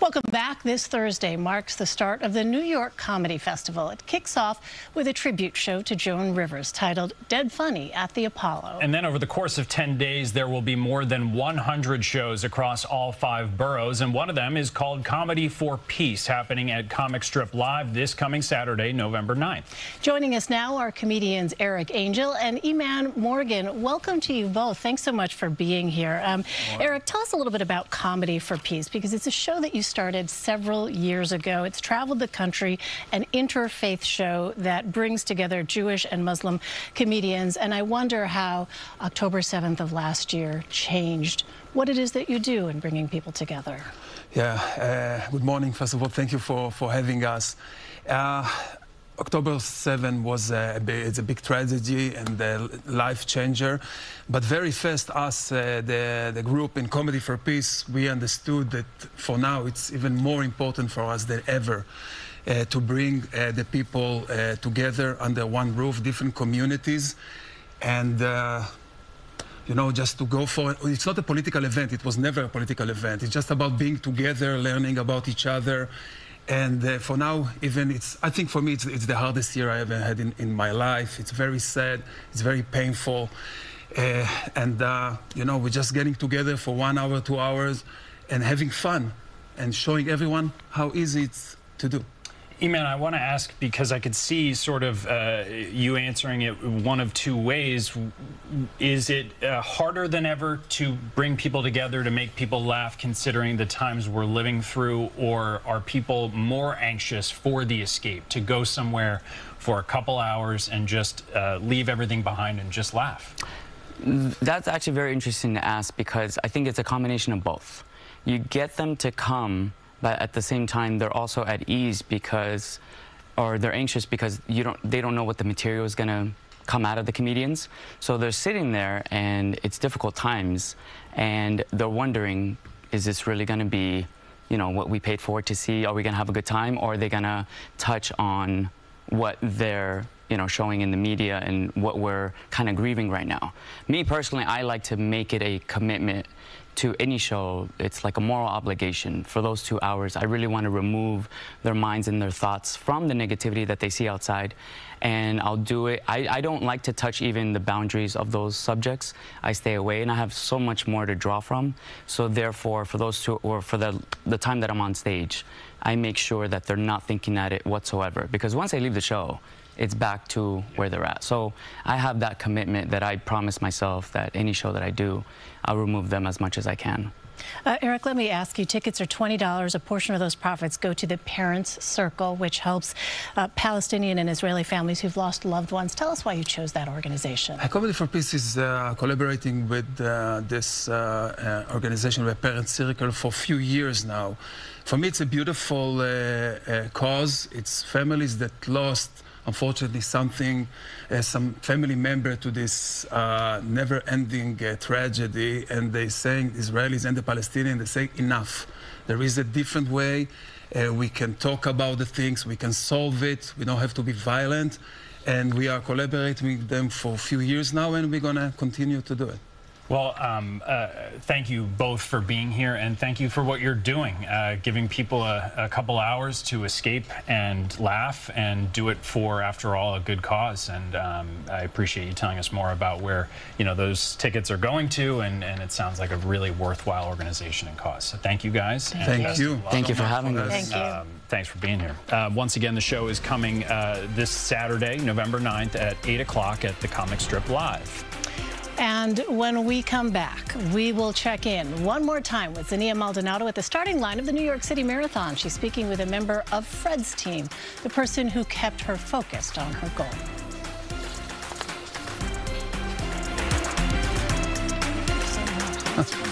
Welcome back. This Thursday marks the start of the New York Comedy Festival. It kicks off with a tribute show to Joan Rivers titled Dead Funny at the Apollo. And then over the course of 10 days, there will be more than 100 shows across all five boroughs. And one of them is called Comedy for Peace, happening at Comic Strip Live this coming Saturday, November 9th. Joining us now are comedians Eric Angel and Eman Morgan. Welcome to you both. Thanks so much for being here. Um, Eric, tell us a little bit about Comedy for Peace, because it's a show that you started several years ago. It's traveled the country, an interfaith show that brings together Jewish and Muslim comedians. And I wonder how October 7th of last year changed what it is that you do in bringing people together. Yeah, uh, good morning. First of all, thank you for, for having us. Uh, October 7 was a, it's a big tragedy and a life changer. But very fast, us, uh, the, the group in Comedy for Peace, we understood that for now it's even more important for us than ever uh, to bring uh, the people uh, together under one roof, different communities. And uh, you know, just to go for it's not a political event. It was never a political event. It's just about being together, learning about each other, and uh, for now, even it's, I think for me, it's, it's, the hardest year I ever had in, in my life. It's very sad, it's very painful. Uh, and, uh, you know, we're just getting together for one hour, two hours, and having fun and showing everyone how easy it's to do. Eman, I want to ask because I could see sort of uh, you answering it one of two ways. Is it uh, harder than ever to bring people together to make people laugh considering the times we're living through, or are people more anxious for the escape to go somewhere for a couple hours and just uh, leave everything behind and just laugh? That's actually very interesting to ask because I think it's a combination of both. You get them to come but at the same time they're also at ease because or they're anxious because you don't they don't know what the material is going to come out of the comedians. So they're sitting there and it's difficult times and they're wondering is this really going to be you know what we paid for to see? Are we going to have a good time? Or are they going to touch on what they're you know showing in the media and what we're kind of grieving right now me personally i like to make it a commitment to any show, it's like a moral obligation. For those two hours, I really want to remove their minds and their thoughts from the negativity that they see outside. And I'll do it. I, I don't like to touch even the boundaries of those subjects. I stay away, and I have so much more to draw from. So therefore, for those two, or for the, the time that I'm on stage, I make sure that they're not thinking at it whatsoever. Because once I leave the show, it's back to where they're at. So I have that commitment that I promise myself that any show that I do, I'll remove them as much as I can. Uh, Eric, let me ask you, tickets are $20. A portion of those profits go to the Parents Circle, which helps uh, Palestinian and Israeli families who've lost loved ones. Tell us why you chose that organization. Comedy for Peace is uh, collaborating with uh, this uh, uh, organization, the Parents Circle, for a few years now. For me, it's a beautiful cause. It's families that lost unfortunately something, uh, some family member to this uh, never-ending uh, tragedy, and they saying Israelis and the Palestinians, they say enough. There is a different way. Uh, we can talk about the things. We can solve it. We don't have to be violent. And we are collaborating with them for a few years now, and we're going to continue to do it. Well, um, uh, thank you both for being here, and thank you for what you're doing, uh, giving people a, a, couple hours to escape and laugh and do it for, after all, a good cause. And um, I appreciate you telling us more about where you know those tickets are going to, and, and it sounds like a really worthwhile organization and cause. So thank you guys. Thank you. Thank you for having us. Thank you. Um, thanks for being here. Uh, once again, the show is coming uh, this Saturday, November 9th at 8 o'clock at the Comic Strip Live. And when we come back, we will check in one more time with Zinnia Maldonado at the starting line of the New York City Marathon. She's speaking with a member of Fred's team, the person who kept her focused on her goal.